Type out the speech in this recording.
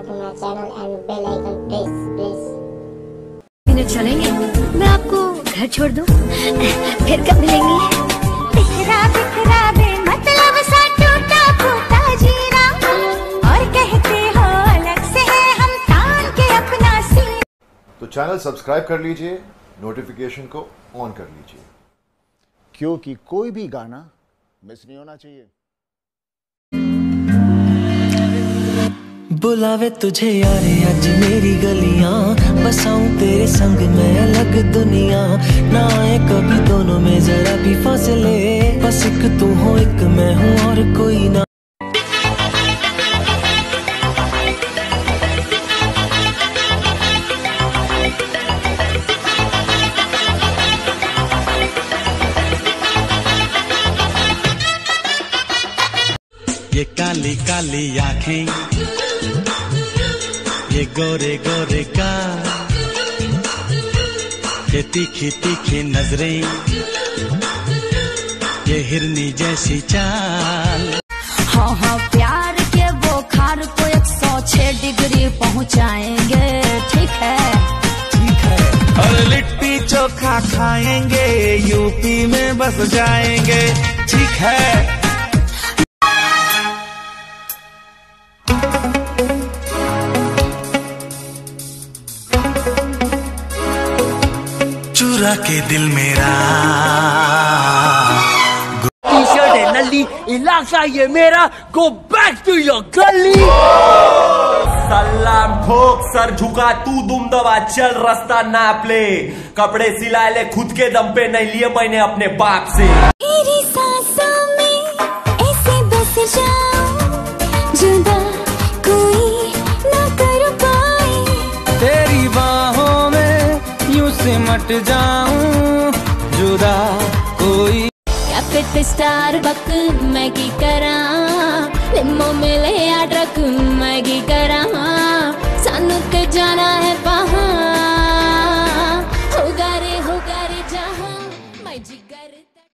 subscribe to my channel and bell icon minute चलेंगे मैं आपको घर छोड़ दूँ? फिर कब मिलेंगे? बिखरा बिखरा दे मतलब सा टूटा फूटा जीना और कहते हो अलग से है हम तान के अपना सीना। तो चैनल सब्सक्राइब कर लीजिए नोटिफिकेशन को ऑन कर लीजिए। क्योंकि कोई भी गाना मिस नहीं होना चाहिए। बुलावे तुझे यारे अज मेरी गलियाँ। बसाऊं तेरे संग, मैं अलग दुनिया। ना आए कभी दोनों में, जरा भी फासले। बस एक तू हो, एक मैं हूँ, और कोई ना। ये काली काली आँखें। ये गोरे गोरे का। ये तीखी तीखी नज़रें ये हिरनी जैसी चाल। हाँ हाँ प्यार के बुखार को एक सौ छह डिग्री पहुँचाएँगे। ठीक है? ठीक है। और लिट्टी चोखा खाएँगे यूपी में बस जाएँगे। ठीक है? चुरा के दिल मेरा। टी शर्ट है नली इलाका ये मेरा। गो बैक टू योर गली सलाम ठोक सर झुका तू दुम दबा चल रास्ता नाप ले। कपड़े सिलाए ले खुद के दम पे नहीं लिए मैंने अपने बाप से। सिमट जाऊँ जुदा कोई। कैपिट स्टार बक मैं की करा? लिमो मिले या ट्रक